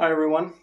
Hi, everyone.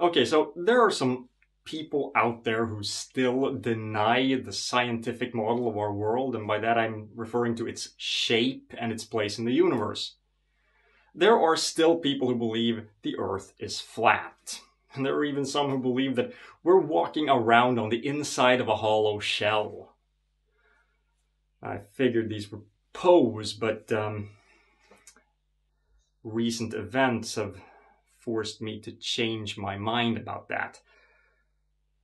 Okay, so there are some people out there who still deny the scientific model of our world, and by that I'm referring to its shape and its place in the universe. There are still people who believe the Earth is flat. And there are even some who believe that we're walking around on the inside of a hollow shell. I figured these were Poes, but um, recent events have forced me to change my mind about that.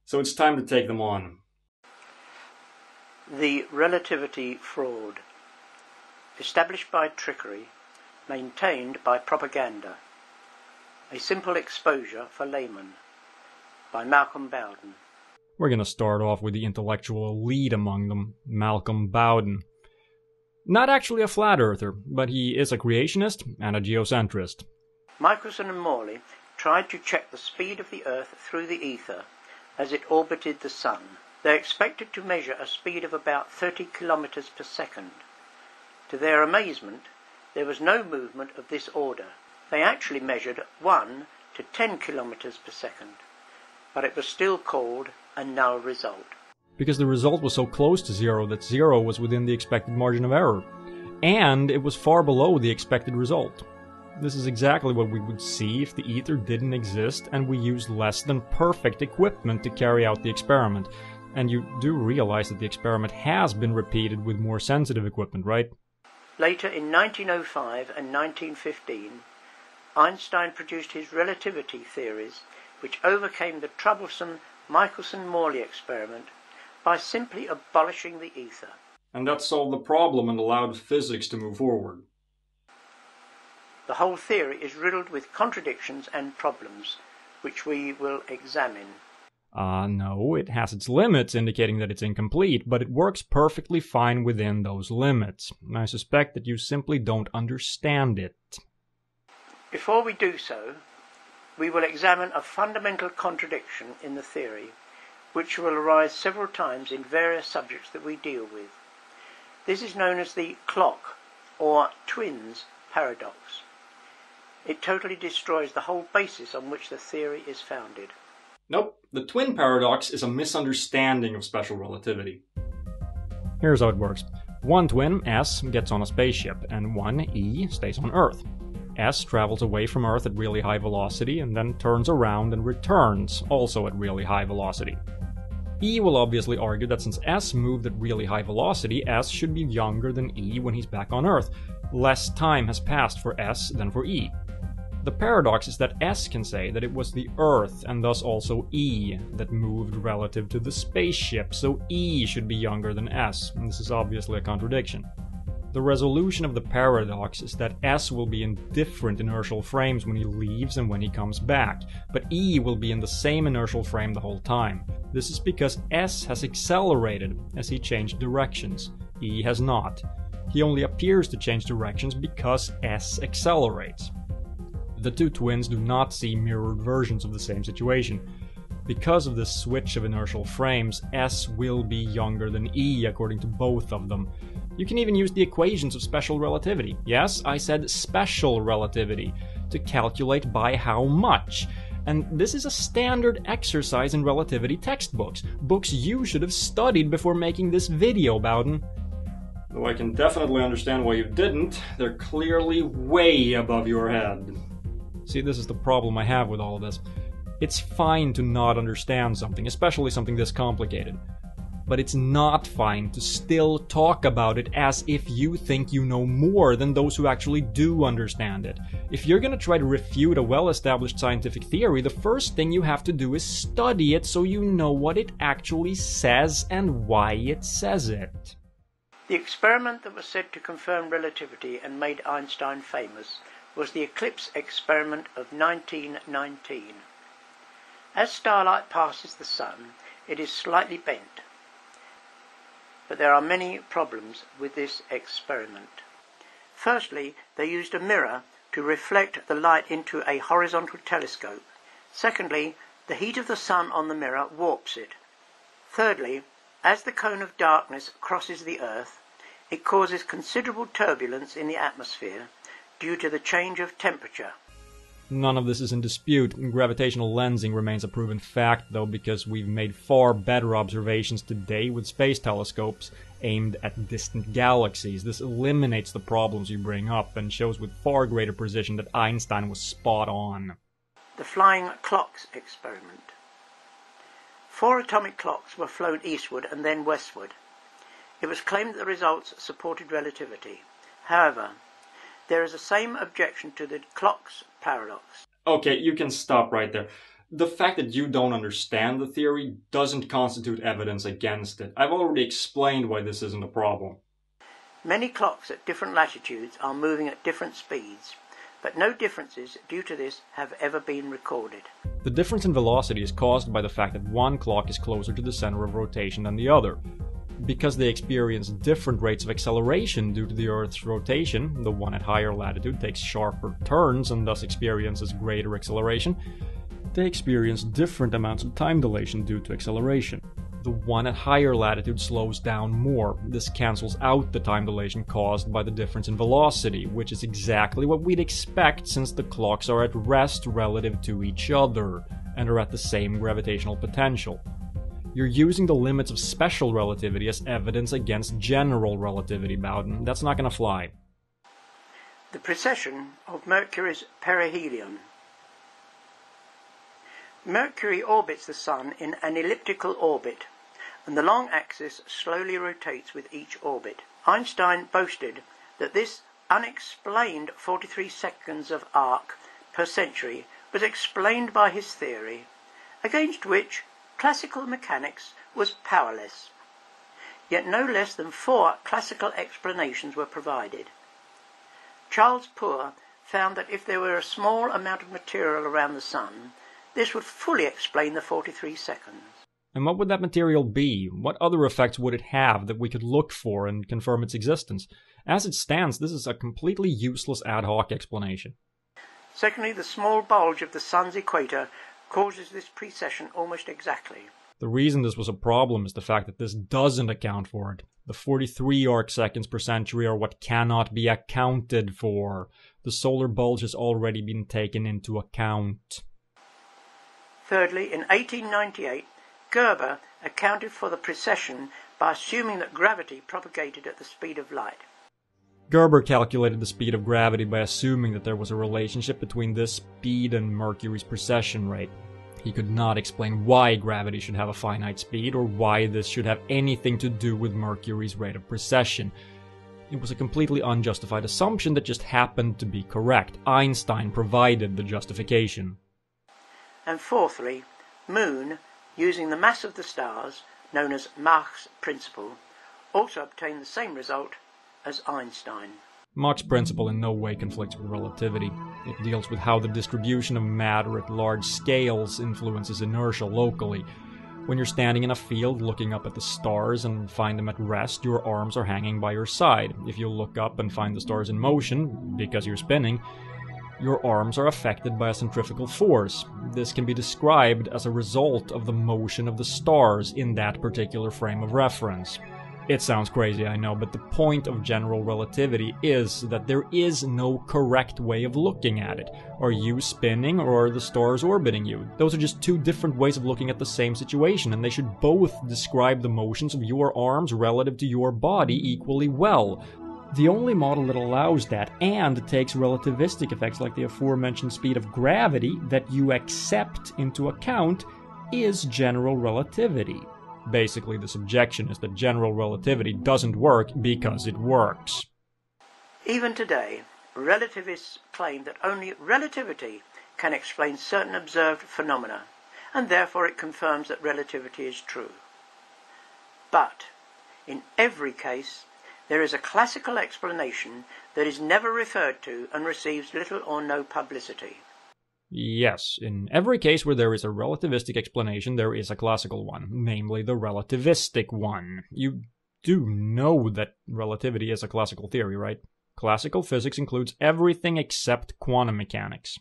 So it's time to take them on. The relativity fraud. Established by trickery, maintained by propaganda. A simple exposure for laymen. By Malcolm Bowden. We're going to start off with the intellectual elite among them, Malcolm Bowden. Not actually a flat earther, but he is a creationist and a geocentrist. Michelson and Morley tried to check the speed of the Earth through the ether as it orbited the Sun. They expected to measure a speed of about 30 kilometers per second. To their amazement, there was no movement of this order. They actually measured 1 to 10 kilometers per second, but it was still called a null result because the result was so close to zero that zero was within the expected margin of error, and it was far below the expected result. This is exactly what we would see if the ether didn't exist and we used less than perfect equipment to carry out the experiment. And you do realize that the experiment has been repeated with more sensitive equipment, right? Later in 1905 and 1915, Einstein produced his relativity theories, which overcame the troublesome Michelson-Morley experiment by simply abolishing the ether. And that solved the problem and allowed physics to move forward. The whole theory is riddled with contradictions and problems, which we will examine. Ah, uh, no, it has its limits, indicating that it's incomplete, but it works perfectly fine within those limits. I suspect that you simply don't understand it. Before we do so, we will examine a fundamental contradiction in the theory which will arise several times in various subjects that we deal with. This is known as the clock or twins paradox. It totally destroys the whole basis on which the theory is founded. Nope, the twin paradox is a misunderstanding of special relativity. Here's how it works. One twin, S, gets on a spaceship, and one, E, stays on Earth. S travels away from Earth at really high velocity and then turns around and returns, also at really high velocity. E will obviously argue that since S moved at really high velocity, S should be younger than E when he's back on Earth. Less time has passed for S than for E. The paradox is that S can say that it was the Earth, and thus also E, that moved relative to the spaceship, so E should be younger than S, and this is obviously a contradiction. The resolution of the paradox is that S will be in different inertial frames when he leaves and when he comes back, but E will be in the same inertial frame the whole time. This is because S has accelerated as he changed directions. E has not. He only appears to change directions because S accelerates. The two twins do not see mirrored versions of the same situation. Because of the switch of inertial frames, S will be younger than E according to both of them. You can even use the equations of special relativity. Yes, I said special relativity, to calculate by how much. And this is a standard exercise in relativity textbooks, books you should have studied before making this video, Bowden. Though I can definitely understand why you didn't, they're clearly way above your head. See, this is the problem I have with all of this. It's fine to not understand something, especially something this complicated but it's not fine to still talk about it as if you think you know more than those who actually do understand it. If you're gonna try to refute a well established scientific theory, the first thing you have to do is study it so you know what it actually says and why it says it. The experiment that was said to confirm relativity and made Einstein famous was the eclipse experiment of 1919. As starlight passes the sun, it is slightly bent but there are many problems with this experiment. Firstly, they used a mirror to reflect the light into a horizontal telescope. Secondly, the heat of the sun on the mirror warps it. Thirdly, as the cone of darkness crosses the earth, it causes considerable turbulence in the atmosphere due to the change of temperature. None of this is in dispute. Gravitational lensing remains a proven fact, though, because we've made far better observations today with space telescopes aimed at distant galaxies. This eliminates the problems you bring up and shows with far greater precision that Einstein was spot on. The flying clocks experiment. Four atomic clocks were flown eastward and then westward. It was claimed that the results supported relativity. However, there is the same objection to the clock's paradox. Okay, you can stop right there. The fact that you don't understand the theory doesn't constitute evidence against it. I've already explained why this isn't a problem. Many clocks at different latitudes are moving at different speeds, but no differences due to this have ever been recorded. The difference in velocity is caused by the fact that one clock is closer to the center of rotation than the other. Because they experience different rates of acceleration due to the Earth's rotation, the one at higher latitude takes sharper turns and thus experiences greater acceleration. They experience different amounts of time dilation due to acceleration. The one at higher latitude slows down more. This cancels out the time dilation caused by the difference in velocity, which is exactly what we'd expect since the clocks are at rest relative to each other and are at the same gravitational potential you're using the limits of special relativity as evidence against general relativity, Bowden. That's not going to fly. The precession of Mercury's perihelion. Mercury orbits the Sun in an elliptical orbit, and the long axis slowly rotates with each orbit. Einstein boasted that this unexplained 43 seconds of arc per century was explained by his theory, against which classical mechanics was powerless. Yet no less than four classical explanations were provided. Charles Poor found that if there were a small amount of material around the Sun, this would fully explain the 43 seconds. And what would that material be? What other effects would it have that we could look for and confirm its existence? As it stands, this is a completely useless ad hoc explanation. Secondly, the small bulge of the Sun's equator causes this precession almost exactly. The reason this was a problem is the fact that this doesn't account for it. The 43 arc seconds per century are what cannot be accounted for. The solar bulge has already been taken into account. Thirdly, in 1898, Gerber accounted for the precession by assuming that gravity propagated at the speed of light. Gerber calculated the speed of gravity by assuming that there was a relationship between this speed and Mercury's precession rate. He could not explain why gravity should have a finite speed or why this should have anything to do with Mercury's rate of precession. It was a completely unjustified assumption that just happened to be correct. Einstein provided the justification. And fourthly, Moon, using the mass of the stars, known as Mach's principle, also obtained the same result as Einstein. Mach's principle in no way conflicts with relativity. It deals with how the distribution of matter at large scales influences inertia locally. When you're standing in a field looking up at the stars and find them at rest, your arms are hanging by your side. If you look up and find the stars in motion, because you're spinning, your arms are affected by a centrifugal force. This can be described as a result of the motion of the stars in that particular frame of reference. It sounds crazy, I know, but the point of general relativity is that there is no correct way of looking at it. Are you spinning or are the stars orbiting you? Those are just two different ways of looking at the same situation, and they should both describe the motions of your arms relative to your body equally well. The only model that allows that and takes relativistic effects like the aforementioned speed of gravity that you accept into account is general relativity. Basically, the subjection is that general relativity doesn't work because it works. Even today, relativists claim that only relativity can explain certain observed phenomena, and therefore it confirms that relativity is true. But, in every case, there is a classical explanation that is never referred to and receives little or no publicity. Yes, in every case where there is a relativistic explanation, there is a classical one, namely the relativistic one. You do know that relativity is a classical theory, right? Classical physics includes everything except quantum mechanics.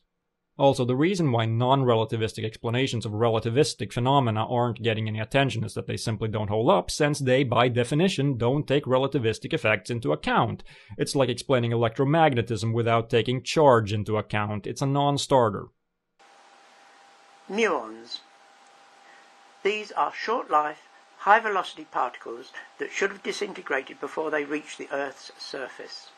Also, the reason why non-relativistic explanations of relativistic phenomena aren't getting any attention is that they simply don't hold up, since they, by definition, don't take relativistic effects into account. It's like explaining electromagnetism without taking charge into account. It's a non-starter. Muons. These are short-life, high-velocity particles that should have disintegrated before they reach the Earth's surface.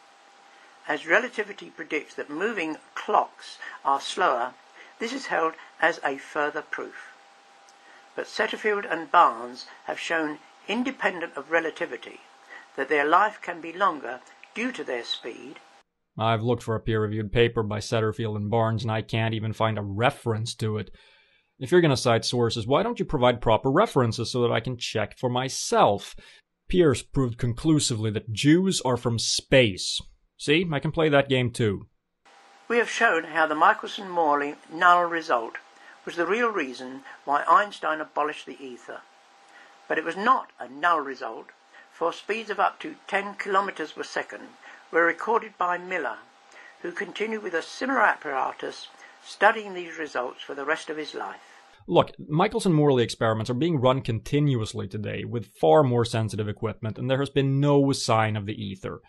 As relativity predicts that moving clocks are slower, this is held as a further proof. But Setterfield and Barnes have shown, independent of relativity, that their life can be longer due to their speed. I've looked for a peer reviewed paper by Setterfield and Barnes and I can't even find a reference to it. If you're going to cite sources, why don't you provide proper references so that I can check for myself? Pierce proved conclusively that Jews are from space. See, I can play that game too. We have shown how the Michelson-Morley null result was the real reason why Einstein abolished the ether. But it was not a null result, for speeds of up to 10 kilometers per second were recorded by Miller, who continued with a similar apparatus studying these results for the rest of his life. Look, Michelson-Morley experiments are being run continuously today with far more sensitive equipment, and there has been no sign of the ether.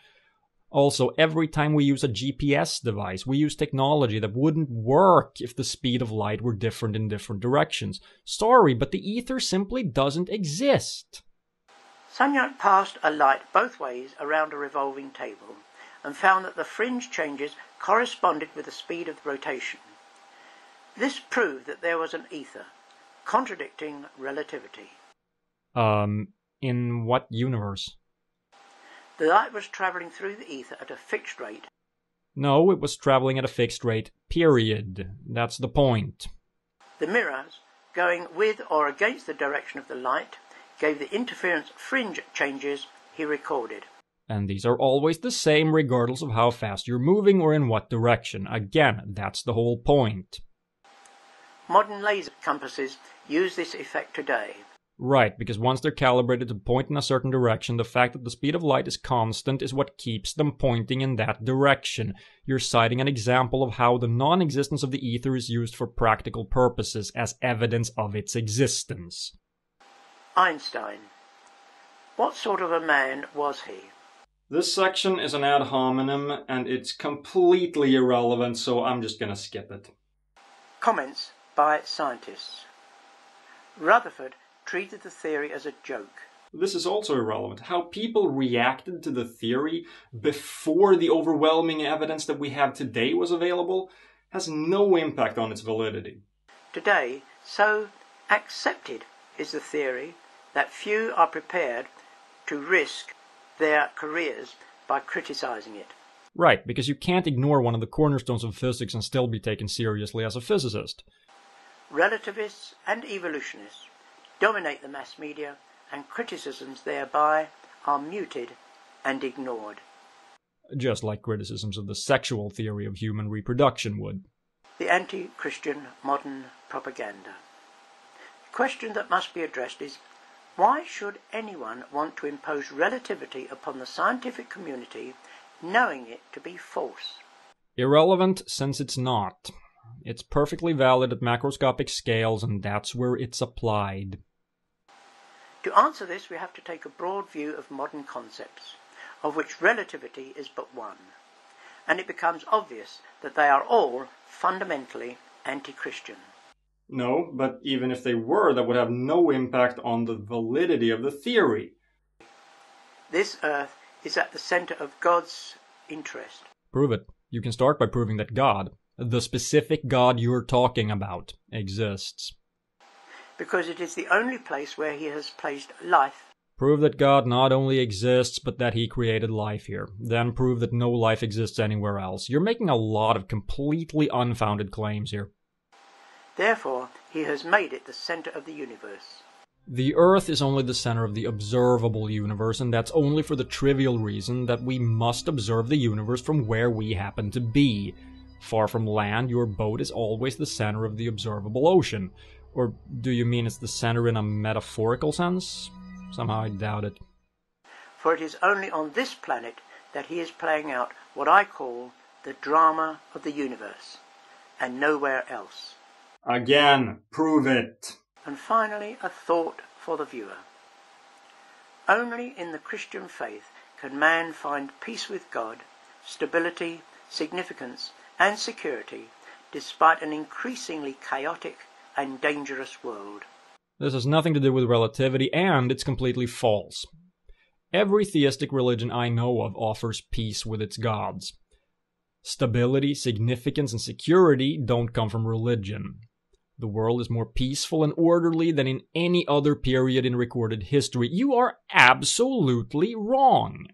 Also, every time we use a GPS device, we use technology that wouldn't work if the speed of light were different in different directions. Sorry, but the ether simply doesn't exist. Sagnac passed a light both ways around a revolving table and found that the fringe changes corresponded with the speed of rotation. This proved that there was an ether, contradicting relativity. Um, in what universe? The light was travelling through the ether at a fixed rate. No, it was travelling at a fixed rate, period. That's the point. The mirrors, going with or against the direction of the light, gave the interference fringe changes he recorded. And these are always the same regardless of how fast you're moving or in what direction. Again, that's the whole point. Modern laser compasses use this effect today. Right, because once they're calibrated to point in a certain direction, the fact that the speed of light is constant is what keeps them pointing in that direction. You're citing an example of how the non existence of the ether is used for practical purposes as evidence of its existence. Einstein. What sort of a man was he? This section is an ad hominem and it's completely irrelevant, so I'm just gonna skip it. Comments by scientists. Rutherford treated the theory as a joke. This is also irrelevant. How people reacted to the theory before the overwhelming evidence that we have today was available has no impact on its validity. Today, so accepted is the theory that few are prepared to risk their careers by criticizing it. Right, because you can't ignore one of the cornerstones of physics and still be taken seriously as a physicist. Relativists and evolutionists dominate the mass media, and criticisms thereby are muted and ignored. Just like criticisms of the sexual theory of human reproduction would. The anti Christian modern propaganda. The question that must be addressed is why should anyone want to impose relativity upon the scientific community knowing it to be false? Irrelevant since it's not. It's perfectly valid at macroscopic scales, and that's where it's applied. To answer this, we have to take a broad view of modern concepts, of which relativity is but one, and it becomes obvious that they are all fundamentally anti Christian. No, but even if they were, that would have no impact on the validity of the theory. This earth is at the center of God's interest. Prove it. You can start by proving that God, the specific God you're talking about, exists because it is the only place where he has placed life. Prove that God not only exists, but that he created life here. Then prove that no life exists anywhere else. You're making a lot of completely unfounded claims here. Therefore, he has made it the center of the universe. The Earth is only the center of the observable universe, and that's only for the trivial reason that we must observe the universe from where we happen to be. Far from land, your boat is always the center of the observable ocean. Or do you mean it's the center in a metaphorical sense? Somehow I doubt it. For it is only on this planet that he is playing out what I call the drama of the universe. and nowhere else. Again, prove it. And finally, a thought for the viewer. Only in the Christian faith can man find peace with God, stability, significance, and security despite an increasingly chaotic and dangerous world. This has nothing to do with relativity, and it's completely false. Every theistic religion I know of offers peace with its gods. Stability, significance, and security don't come from religion. The world is more peaceful and orderly than in any other period in recorded history. You are absolutely wrong.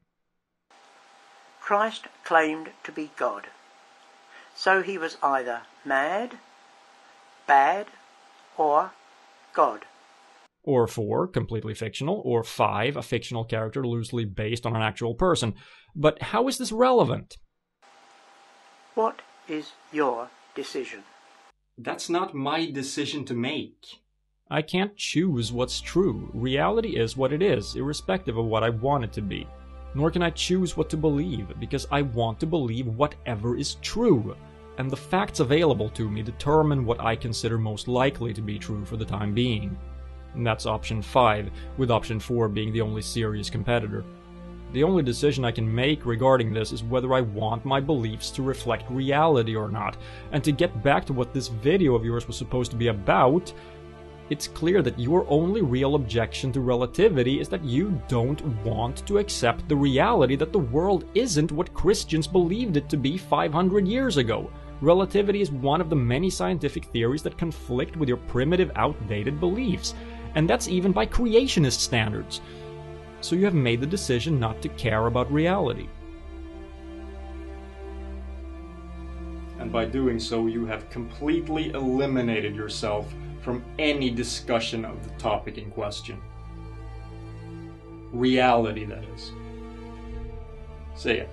Christ claimed to be God. So he was either mad, bad, or God. Or four, completely fictional, or five, a fictional character loosely based on an actual person. But how is this relevant? What is your decision? That's not my decision to make. I can't choose what's true. Reality is what it is, irrespective of what I want it to be. Nor can I choose what to believe, because I want to believe whatever is true. And the facts available to me determine what I consider most likely to be true for the time being. And that's option 5, with option 4 being the only serious competitor. The only decision I can make regarding this is whether I want my beliefs to reflect reality or not. And to get back to what this video of yours was supposed to be about, it's clear that your only real objection to relativity is that you don't want to accept the reality that the world isn't what Christians believed it to be 500 years ago. Relativity is one of the many scientific theories that conflict with your primitive, outdated beliefs, and that's even by creationist standards so you have made the decision not to care about reality. And by doing so, you have completely eliminated yourself from any discussion of the topic in question. Reality, that is. See ya.